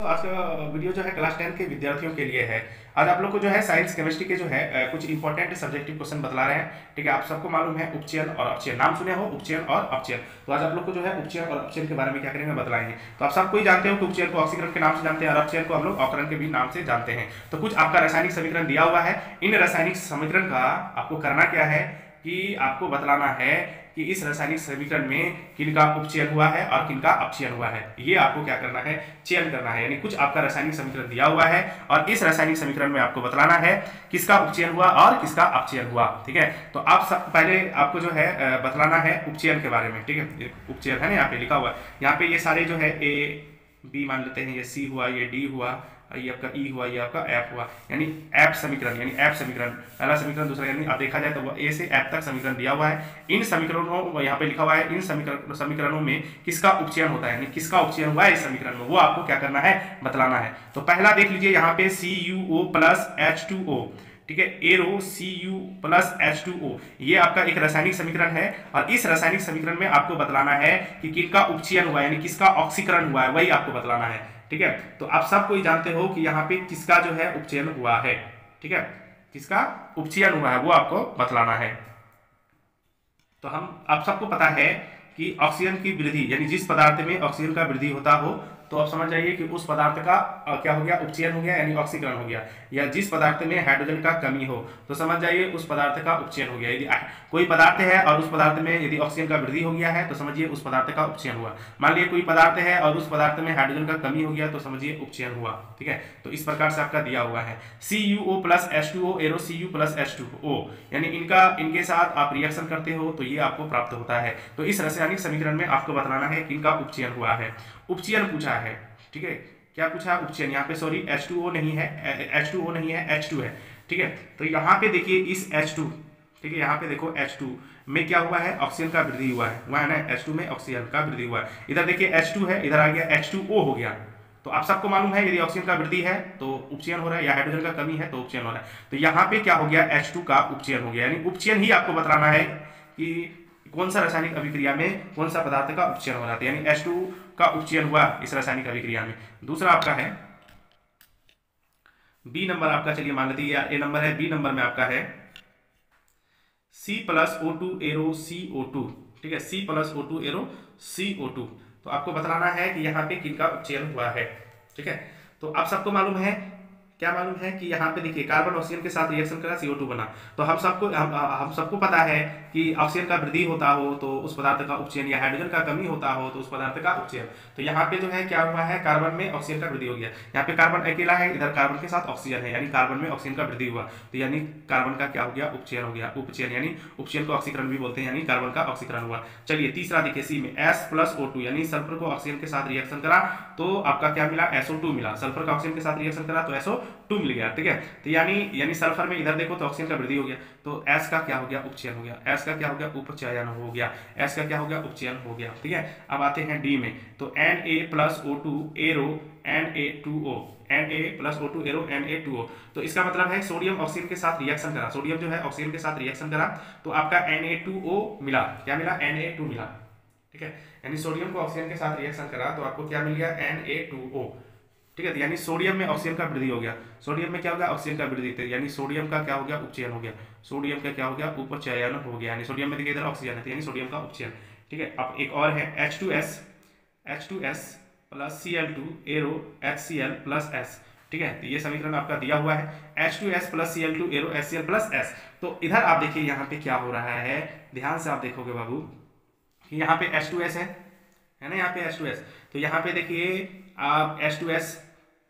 आज का वीडियो जो है क्लास टेन के विद्यार्थियों के लिए है। आज आप लोग को जो है साइंस केमिस्ट्री के जो है कुछ इंपॉर्टेंट सब्जेक्टिव क्वेश्चन बतला रहे हैं। ठीक है, आप सबको मालूम है उपचयन और अपचयन नाम सुने हो, उपचयन और अपचयन तो आज आप लोग को जो है उपचयन और अपचयन के बारे में क्या करेंगे बतलाएँगे। तो आप सबको ही जानते हो कि उपचयन को ऑक्सीकरण के नाम से जानते हैं और अपचयन को हम लोग अवकरण के भी नाम से जानते हैं। तो कुछ आपका रासायनिक समीकरण दिया हुआ है। इन रासायनिक समीकरण का आपको करना क्या है कि आपको बतलाना है कि इस रासायनिक समीकरण में किनका उपचयन हुआ है और किनका अपचयन हुआ है। ये आपको क्या करना है? चयन करना है। यानी कुछ आपका रासायनिक समीकरण दिया हुआ है और इस रासायनिक समीकरण में आपको बतलाना है किसका उपचयन हुआ और किसका अपचयन हुआ। ठीक है? तो आप सब, पहले आपको जो है बतलाना है उपचयन के बारे में। ठीक है? उपचयन है ना? यहाँ पे लिखा हुआ है। यहाँ पे ये सारे जो है ए बी मान लेते हैं, ये सी हुआ, ये डी हुआ, ये आपका ई e हुआ, ये आपका एफ़ हुआ, यानी एफ़ समीकरण, यानी एफ़ समीकरण। पहला समीकरण, दूसरा, यानी आप देखा जाए तो ए से एफ़ तक समीकरण दिया हुआ है। इन समीकरणों, यहाँ पे लिखा हुआ है, इन समीकरण, समीकरणों में किसका उपचयन होता है, यानी किसका उपचयन हुआ है इस समीकरण में, वो आपको क्या करना है, बतलाना है। तो पहला देख लीजिए, यहाँ पे C U O plus H two O ठीक है? Arrow C U plus H two O ये आपका एक रासायनिक समीकरण है और इस रासायनिक समीकरण में आपको बतलाना है कि किसका उपचयन हुआ यानी किसका ऑक्सीकरण हुआ है, वही आपको बतलाना है, ठीक है? तो आप सब कोई जानते हो कि यहाँ पे किसका जो है उपचयन हुआ है, ठीक है? किसका उपचयन हुआ है वो आपको बतलाना है। तो हम, आप सबको पता है कि ऑक्सीजन की वृद्धि, यानी जिस पदार्थ में ऑक्सीजन का वृद्धि होता हो तो आप समझ जाइए कि उस पदार्थ का क्या हो गया? उपचयन हो गया, यानी ऑक्सीकरण हो गया। या जिस पदार्थ में हाइड्रोजन का कमी हो तो समझ जाइए उस पदार्थ का उपचयन हो गया। यदि कोई पदार्थ है और उस पदार्थ में यदि ऑक्सीजन का वृद्धि हो गया है तो समझिए उस पदार्थ का उपचयन हुआ। मान लीजिए कोई पदार्थ है और उस पदार्थ में हाइड्रोजन का कमी हो गया तो समझिए उपचयन हुआ। ठीक है? तो इस प्रकार से आपका दिया हुआ है। C U O plus H two O arrow C U plus H two O यानी इनका, इनके साथ आप रिएक्शन करते हो तो ये आपको प्राप्त होता है। तो इस रासायनिक समीकरण में आपको बताना है कि इनका उपचयन हुआ है। उपचयन पूछा है। ठीक है? क्या पूछा उपचयन यहाँ पे सॉरी एच टू ओ नहीं है एच टू ओ नहीं है एच टू है। ठीक है? तो यहाँ पे देखिए इस एच टू ठीक है? यहाँ पे देखो एच टू में क्या हुआ है? ऑक्सीजन का वृद्धि हुआ है। हुआ है ना? एच टू में ऑक्सीजन का वृद्धि हुआ है। इधर देखिए एच टू है, इधर आ गया एच टू ओ हो गया। तो आप सबको मालूम है, यदि ऑक्सीजन का वृद्धि है तो उपचयन हो रहा है या हाइड्रोजन का कमी है तो उपचयन हो रहा है। तो यहाँ पे क्या हो गया? एच टू का उपचयन हो गया। यानी उपचयन ही आपको बताना है कि कौन सा रासायनिक अभिक्रिया में कौन सा पदार्थ का उपचयन हो जाता है यानी एच का उपचयन हुआ इस रासायनिक अभिक्रिया में। दूसरा आपका है बी नंबर आपका, चलिए मान लेते ए नंबर है बी नंबर में आपका है C plus O two arrow C O two ठीक है C plus O two arrow C O two तो आपको बतलाना है कि यहाँ पे किनका उपचयन हुआ है, ठीक है? तो आप सबको मालूम है क्या मालूम है कि यहाँ पे देखिए कार्बन ऑक्सीजन के साथ रिएक्शन करा सीओ टू बना। तो हम सबको हम, हम सबको पता है कि ऑक्सीजन का वृद्धि होता हो तो उस पदार्थ का उपचयन या हाइड्रोजन का कमी होता हो तो उस पदार्थ का उपचयन तो यहाँ पे जो है क्या हुआ है कार्बन में ऑक्सीजन का वृद्धि हो गया। यहाँ पे कार्बन अकेला है इधर कार्बन के साथ ऑक्सीजन है यानी कार्बन में ऑक्सीजन का वृद्धि हुआ। तो यानी कार्बन का क्या हो गया उपचयन हो गया। उपचयन यानी उपचयन को ऑक्सीकरण भी बोलते हैं यानी कार्बन का ऑक्सीकरण हुआ। चलिए तीसरा देखिए सी में एस प्लस ओ टू यानी सल्फ़र को ऑक्सीजन के साथ रिएक्शन करा तो आपका क्या मिला एसओ टू मिला। सल्फ़र का ऑक्सीजन के साथ रिएक्शन करा तो एसओ टू मिल गया ठीक है? तो यानी यानी सल्फ़र में इधर देखो तो ऑक्सीजन का वृद्धि हो गया। तो एस का क्या हो गया? उपचयन हो गया। एस का क्या हो गया? उपचयन हो गया। एस का क्या हो गया? उपचयन हो गया, ठीक है? अब आते हैं डी में। तो N A plus O two arrow N A two O N A plus O two arrow N A two O तो इसका मतलब है सोडियम ऑक्सीजन के साथ रिएक्शन करा। सोडियम जो है ऑक्सीजन के साथ रिएक्शन करा। तो आपका एन ए टू ओ मिला। क्या मिला? एन ए टू मिला, ठीक है? यानी सोडियम को ऑक्सीजन के साथ रिएक्शन करा तो आपको क्या मिल गया? एन ए टू ओ ठीक है यानी सोडियम में ऑक्सीजन का वृद्धि हो गया। सोडियम में क्या हो गया? ऑक्सीजन का वृद्धि तो यानी सोडियम का क्या हो गया? उपचयन हो गया। सोडियम का क्या हो गया? उपचयन हो गया। यानी सोडियम में देखिए इधर ऑक्सीजन है तो यानी सोडियम का उपचयन। ठीक है, अब एक और है H two S H two S plus C L two arrow H C L plus S ठीक है तो ये समीकरण आपका दिया हुआ है। H two S plus C L two arrow H C L plus S तो इधर आप देखिए यहाँ पे क्या हो रहा है। ध्यान से आप देखोगे बाबू यहाँ पे एच टू एस है। है ना यहाँ पे एच टू एस तो यहाँ पे देखिए, आप एच टू एस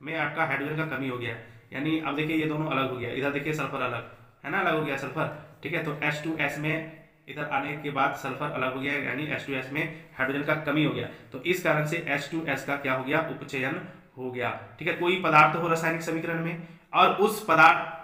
में आपका हाइड्रोजन का कमी हो गया। यानी अब देखिए ये दोनों अलग हो गया। इधर देखिए सल्फ़र अलग। है ना? अलग हो गया सल्फ़र ठीक है? तो एच टू एस में इधर आने के बाद सल्फ़र अलग हो गया, यानी एच टू एस में हाइड्रोजन का कमी हो गया। तो इस कारण से एच टू एस का क्या हो गया? उपचयन हो गया। ठीक है? कोई पदार्थ हो रासायनिक समीकरण में? और उस पदार्थ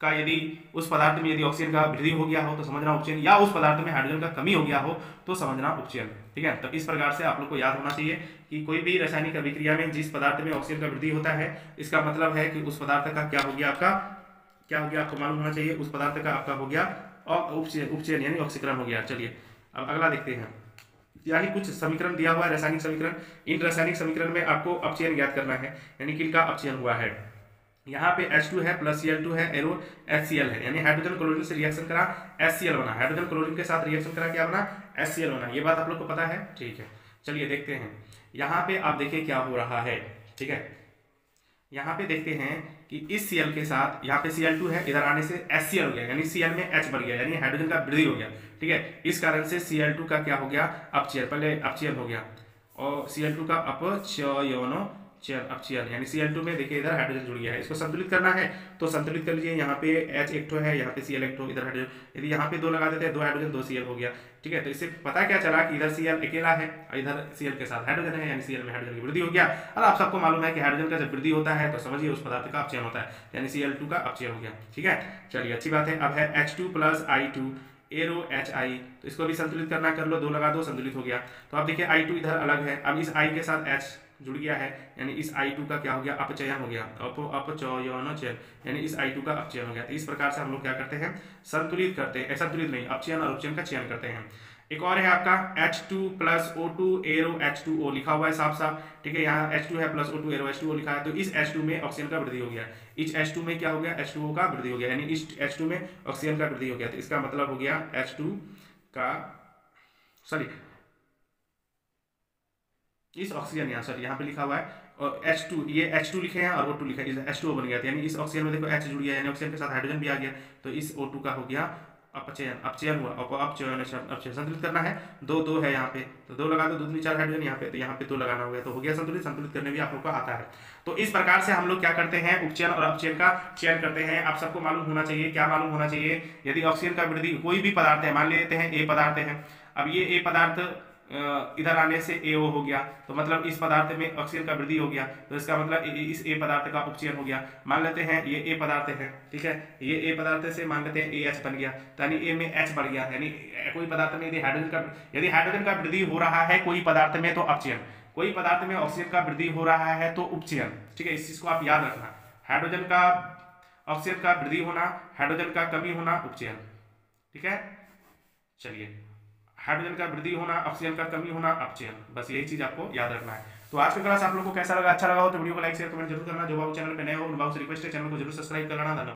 का यदि, उस पदार्थ में यदि ऑक्सीजन का वृद्धि हो गया हो तो समझना उपचयन। या उस पदार्थ में हाइड्रोजन का कमी हो गया हो तो समझना उपचयन। ठीक है? तो इस प्रकार से आप लोग को याद होना चाहिए। कि कोई भी रासायनिक अभिक्रिया में जिस पदार्थ में ऑक्सीजन का वृद्धि होता है, इसका मतलब है कि उस पदार्थ का क्या हो गया आपका, क्या हो गया आपको मालूम होना चाहिए, उस पदार्थ का आपका हो गया और उपचयन यानी ऑक्सीकरण हो गया। चलिए, अब अगला देखते हैं। यानी कुछ समीकरण दिया हुआ है, रासायनिक समीकरण। इन रासायनिक समीकरण में आपको अपचयन ज्ञात करना है, यानी का अपचयन हुआ है। यहाँ पे H2 है प्लस Cl2 है एरो HCl है। यानी हाइड्रोजन क्लोरीन से रिएक्शन करा HCl बना। हाइड्रोजन क्लोरीन के साथ रिएक्शन करा, क्या बना? HCl बना। ये बात आप लोग को पता है? ठीक है। चलिए देखते हैं। यहाँ पे आप देखिए क्या हो रहा है, ठीक है? यहाँ पे देखते हैं कि इस Cl के साथ, यहाँ पे Cl2 है, इधर आने से एस HCl हो गया, यानी Cl में H बढ़ गया, यानी हाइड्रोजन का वृद्धि हो गया, ठीक है? इस कारण से Cl2 का क्या हो गया? अपचयन, पहले अपचयन हो गया। और Cl2 का अपचयनो चेयर अब चेयर यानी सी एल टू में देखिए, इधर हाइड्रोजन जुड़ गया है। इसको संतुलित करना है तो संतुलित कर लीजिए, यहाँ पे एच एक ठो है, यहाँ पे सी एल एक इधर हाइड्रोजन यदि यहाँ पे दो लगा देते हैं, दो हाइड्रोजन दो सी एल हो गया। ठीक है तो इससे पता क्या चला कि इधर सी एल अकेला है, और इधर सी एल के साथ हाइड्रोजन है, यानी सी एल में हाइड्रोजन की वृद्धि हो गया। और आप सबको मालूम है कि हाइड्रोजन का जब वृद्धि होता है तो समझिए उस पदार्थ का अपचयन होता है, यानी सी एल टू का अपचयन हो गया। ठीक है? चलिए, अच्छी बात है। अब है H two plus I two arrow H I तो इसको भी संतुलित करना, कर लो, दो लगा दो, संतुलित हो गया। तो अब देखिए आई टू इधर अलग है। अब इस आई के साथ एच जुड़ गया है, यानी इस आई टू का क्या हो गया? अपचयन हो गया। अप, अपचयन यानी इस आई टू का अपचयन हो गया। तो इस प्रकार से हम लोग क्या करते हैं? संतुलित करते हैं। संतुलित नहीं, अपचयन और उपचयन का चयन करते हैं। एक और है आपका H2 plus O two arrow H two O लिखा हुआ है साफ़ साफ़ ठीक है, यहाँ H2 है plus O two arrow H two O लिखा है। तो इस H2 में ऑक्सीजन का वृद्धि हो गया। इस H2 में क्या हो गया? H2O का वृद्धि हो गया। यानी इस H2 में ऑक्सीजन का वृद्धि हो गया। तो इसका मतलब हो गया H2 का सॉरी इस ऑक्सीजन यहाँ सॉरी यहाँ पे लिखा हुआ है, और एच टू ये एच टू लिखे हैं और ओ टू लिखा है एच टू बन गया। यानी इस ऑक्सीजन में देखो एच जुड़ गया, यानी ऑक्सीजन के साथ हाइड्रोजन भी आ गया। तो इस ओ टू का हो गया अपचयन अपचयन हुआ अपचयन अपचयन संतुलित करना है। दो दो है यहाँ पे तो दो लगा दो दो चार हाइड्रोजन यहाँ पे तो यहाँ पे दो लगाना हो गया तो हो गया संतुलित। संतुलित करने भी आप लोग को आता है। तो इस प्रकार से हम लोग क्या करते हैं, उपचयन और अपचयन का चयन करते हैं। आप सबको मालूम होना चाहिए, क्या मालूम होना चाहिए? यदि ऑक्सीजन का वृद्धि कोई भी पदार्थ है, मान लेते हैं ए पदार्थ है। अब ये ए पदार्थ इधर आने से ए ओ हो गया। तो मतलब इस पदार्थ में ऑक्सीजन का वृद्धि हो गया। तो इसका मतलब इस ए पदार्थ का उपचयन हो गया। मान लेते हैं ये ए पदार्थ है, ठीक है? ये ए पदार्थ से मान लेते हैं ए एच बन गया। यानी ए में एच बढ़ गया। यानी कोई पदार्थ में यदि हाइड्रोजन का, यदि हाइड्रोजन का वृद्धि हो रहा है कोई पदार्थ में तो अपचयन। कोई पदार्थ में ऑक्सीजन का वृद्धि हो रहा है तो उपचयन। ठीक है? इस चीज़ को आप याद रखना। हाइड्रोजन का ऑक्सीजन का वृद्धि होना हाइड्रोजन का कमी होना, उपचयन। ठीक है? चलिए। हाइड्रोजन का वृद्धि होना, ऑक्सीजन का कमी होना अपचयन बस यही चीज़ आपको याद रखना है। तो आज का क्लास आप लोग को कैसा लगा? अच्छा लगा हो तो वीडियो को लाइक शेयर कमेंट ज़रूर करना। जो बाबू चैनल पर नए हो, उन बाबू से रिक्वेस्ट है, चैनल को ज़रूर सब्सक्राइब करना। धन्यवाद।